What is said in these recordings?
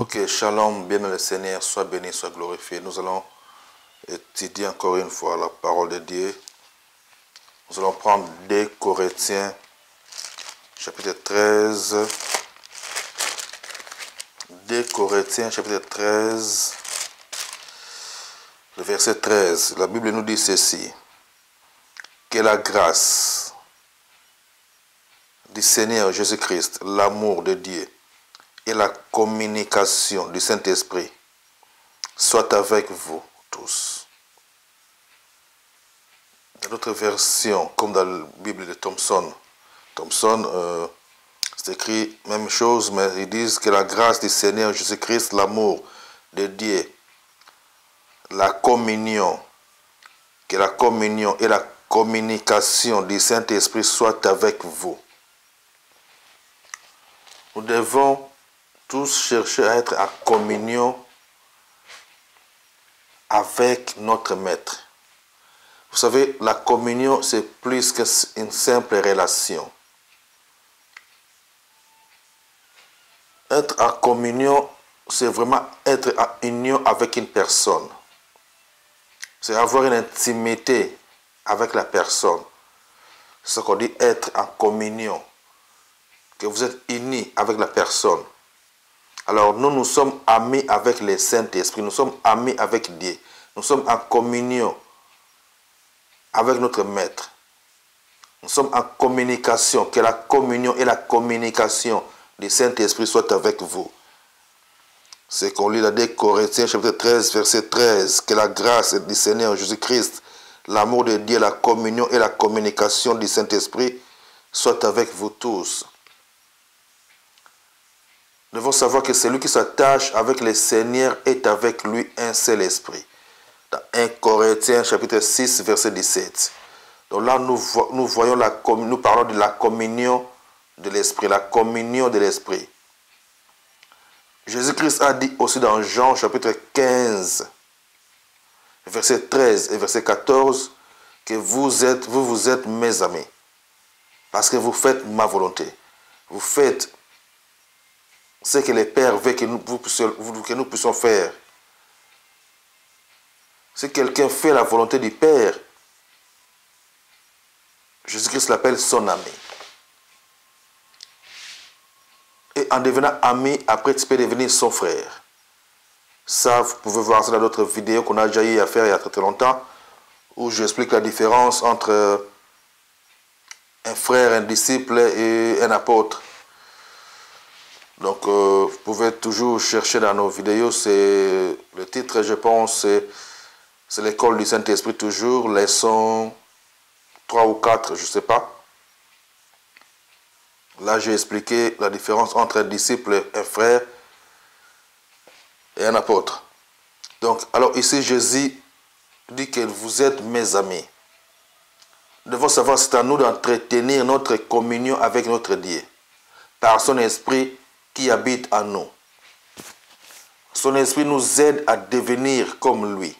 Ok, shalom, bien le Seigneur, soit béni, soit glorifié. Nous allons étudier encore une fois la parole de Dieu. Nous allons prendre des Corinthiens, chapitre 13. Des Corinthiens, chapitre 13, le verset 13. La Bible nous dit ceci. Que la grâce du Seigneur Jésus-Christ, l'amour de Dieu et la communication du Saint-Esprit soit avec vous tous. Dans d'autres versions, comme dans la Bible de Thompson, Thompson, euh, c'est écrit même chose, mais ils disent que la grâce du Seigneur Jésus-Christ, l'amour de Dieu, la communion, que la communion et la communication du Saint-Esprit soient avec vous. Nous devons tous chercher à être en communion avec notre Maître. Vous savez, la communion, c'est plus qu'une simple relation. Être en communion, c'est vraiment être en union avec une personne. C'est avoir une intimité avec la personne. C'est ce qu'on dit être en communion. Que vous êtes unis avec la personne. Alors nous, nous sommes amis avec le Saint-Esprit, nous sommes amis avec Dieu, nous sommes en communion avec notre Maître. Nous sommes en communication, que la communion et la communication du Saint-Esprit soient avec vous. C'est qu'on lit dans des Corinthiens chapitre 13, verset 13, que la grâce du Seigneur Jésus-Christ, l'amour de Dieu, la communion et la communication du Saint-Esprit soient avec vous tous. Nous devons savoir que celui qui s'attache avec le Seigneur est avec lui un seul esprit. Dans 1 Corinthiens chapitre 6 verset 17. Donc là, nous, nous parlons de la communion de l'esprit, la communion de l'esprit. Jésus-Christ a dit aussi dans Jean chapitre 15, verset 13 et verset 14, que vous êtes, vous, vous êtes mes amis. Parce que vous faites ma volonté. Vous faites ce que le Père veut que nous, puissions faire. Si quelqu'un fait la volonté du Père, Jésus-Christ l'appelle son ami. Et en devenant ami, après tu peux devenir son frère. Ça, vous pouvez voir ça dans d'autres vidéos qu'on a déjà eu à faire il y a très, très longtemps, où j'explique la différence entre un frère, un disciple et un apôtre. Donc, euh, vous pouvez toujours chercher dans nos vidéos. C'est le titre, je pense, c'est l'école du Saint-Esprit toujours, leçon 3 ou 4, je ne sais pas. Là, j'ai expliqué la différence entre un disciple, un frère et un apôtre. Donc, alors ici, Jésus dit que vous êtes mes amis. Nous devons savoir, c'est à nous d'entretenir notre communion avec notre Dieu. Par son esprit, qui habite en nous. Son esprit nous aide à devenir comme lui.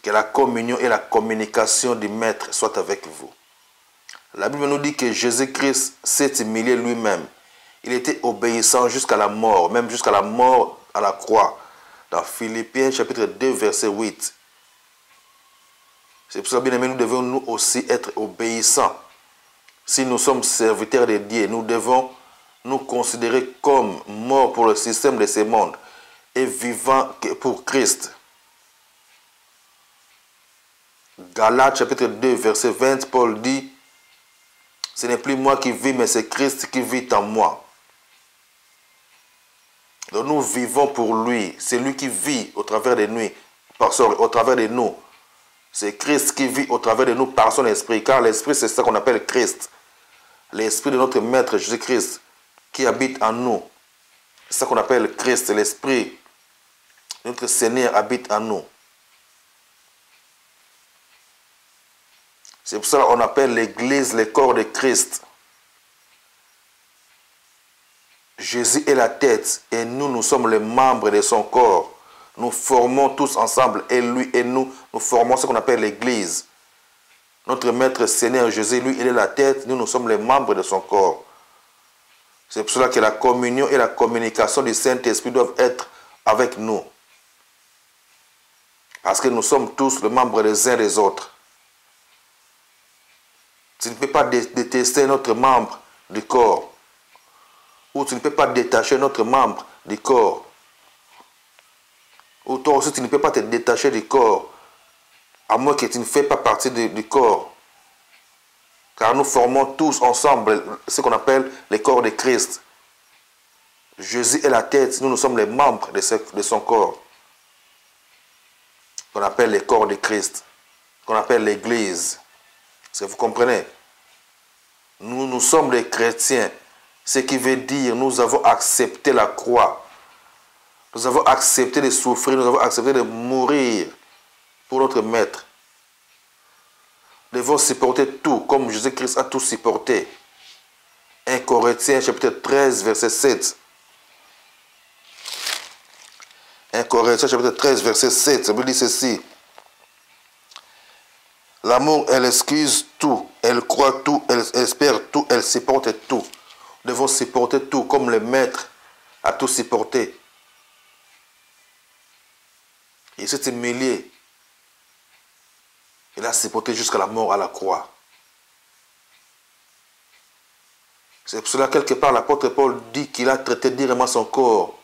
Que la communion et la communication du Maître soient avec vous. La Bible nous dit que Jésus-Christ s'est humilié lui-même. Il était obéissant jusqu'à la mort, même jusqu'à la mort à la croix. Dans Philippiens chapitre 2, verset 8. C'est pour ça, bien aimé, nous devons nous aussi être obéissants si nous sommes serviteurs de Dieu, nous devons nous considérer comme morts pour le système de ce monde et vivants pour Christ. Galates chapitre 2, verset 20, Paul dit, ce n'est plus moi qui vis, mais c'est Christ qui vit en moi. Donc nous vivons pour lui. C'est lui qui vit au travers de nous. au travers de nous. C'est Christ qui vit au travers de nous par son esprit. Car l'esprit, c'est ça qu'on appelle Christ l'esprit de notre Maître Jésus-Christ qui habite en nous. C'est ça qu'on appelle Christ, l'esprit. Notre Seigneur habite en nous. C'est pour ça qu'on appelle l'Église le corps de Christ. Jésus est la tête et nous, nous sommes les membres de son corps. Nous formons tous ensemble, et lui et nous, nous formons ce qu'on appelle l'Église. Notre Maître Seigneur Jésus, lui, il est la tête, nous, nous sommes les membres de son corps. C'est pour cela que la communion et la communication du Saint-Esprit doivent être avec nous. Parce que nous sommes tous les membres les uns des autres. Tu ne peux pas détester notre membre du corps. Ou tu ne peux pas détacher notre membre du corps. Ou toi aussi, tu ne peux pas te détacher du corps. À moins que tu ne fais pas partie du corps. Car nous formons tous ensemble ce qu'on appelle le corps de Christ. Jésus est la tête, nous, nous sommes les membres de, son corps. Qu'on appelle le corps de Christ. Qu'on appelle l'Église. Est-ce vous comprenez? Nous, nous sommes les chrétiens. Ce qui veut dire nous avons accepté la croix. Nous avons accepté de souffrir, nous avons accepté de mourir pour notre maître devons supporter tout, comme Jésus-Christ a tout supporté. 1 Corinthiens chapitre 13, verset 7. 1 Corinthiens chapitre 13, verset 7, ça veut dire ceci. L'amour, elle excuse tout, elle croit tout, elle espère tout, elle supporte tout. Nous devons supporter tout, comme le maître a tout supporté. Il s'est humilié il a supporté jusqu'à la mort à la croix. C'est pour cela, quelque part, l'apôtre Paul dit qu'il a traité directement son corps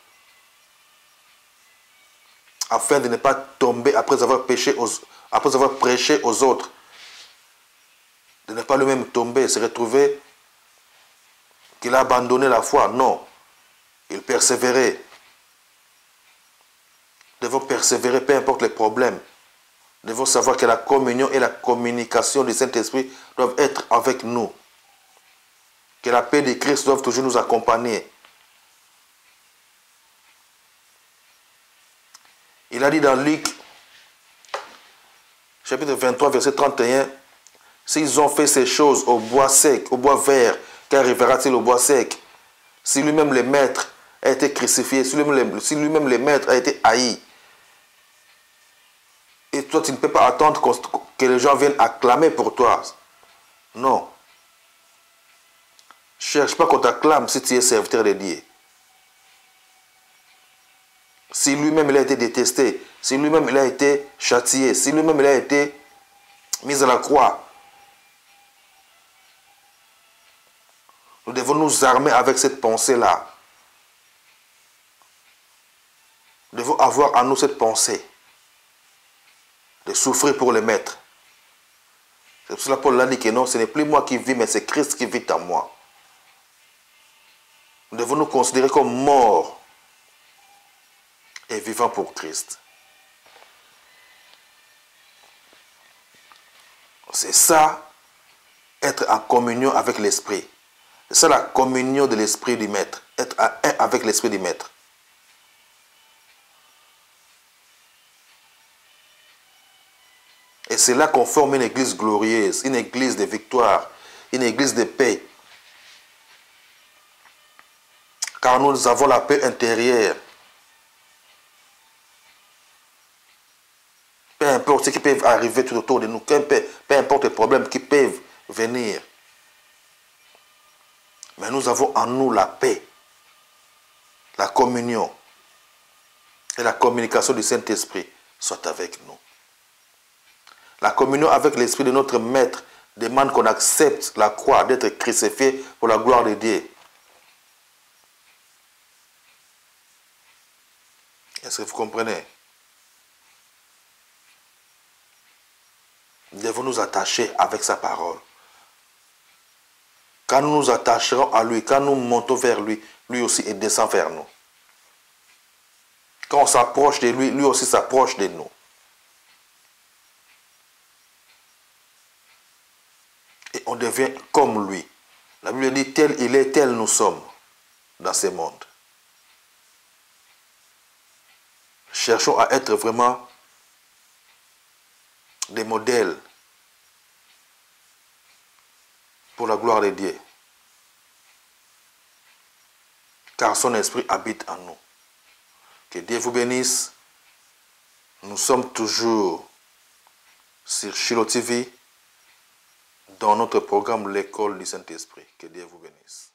afin de ne pas tomber après avoir, péché prêché aux autres. De ne pas lui-même tomber, se retrouver qu'il a abandonné la foi. Non. Il persévérait. Nous devons persévérer, peu importe les problèmes devons savoir que la communion et la communication du Saint-Esprit doivent être avec nous. Que la paix de Christ doit toujours nous accompagner. Il a dit dans Luc, chapitre 23, verset 31, S'ils ont fait ces choses au bois sec, au bois vert, qu'arrivera-t-il au bois sec? Si lui-même le maître a été crucifié, si lui-même le maître a été haï, et toi, tu ne peux pas attendre que les gens viennent acclamer pour toi. Non. Cherche pas qu'on t'acclame si tu es serviteur de Dieu. Si lui-même il a été détesté, si lui-même il a été châtié, si lui-même il a été mis à la croix, nous devons nous armer avec cette pensée-là. Nous devons avoir en nous cette pensée souffrir pour le maître. C'est pour cela que Paul a dit que non, ce n'est plus moi qui vis, mais c'est Christ qui vit en moi. Nous devons nous considérer comme morts et vivants pour Christ. C'est ça, être en communion avec l'Esprit. C'est ça la communion de l'Esprit du Maître. Être un avec l'Esprit du Maître. C'est là qu'on forme une église glorieuse, une église de victoire, une église de paix. Car nous avons la paix intérieure. Peu importe ce qui peut arriver tout autour de nous, peu, peu importe les problèmes qui peuvent venir. Mais nous avons en nous la paix, la communion et la communication du Saint-Esprit soit avec nous. La communion avec l'Esprit de notre Maître demande qu'on accepte la croix, d'être crucifié pour la gloire de Dieu. Est-ce que vous comprenez? Nous devons nous attacher avec sa parole. Quand nous nous attacherons à lui, quand nous montons vers lui, lui aussi descend vers nous. Quand on s'approche de lui, lui aussi s'approche de nous. On devient comme lui. La Bible dit tel il est, tel nous sommes dans ce monde. Cherchons à être vraiment des modèles pour la gloire de Dieu. Car son esprit habite en nous. Que Dieu vous bénisse. Nous sommes toujours sur Shiloh TV dans notre programme L'école du Saint-Esprit. Que Dieu vous bénisse.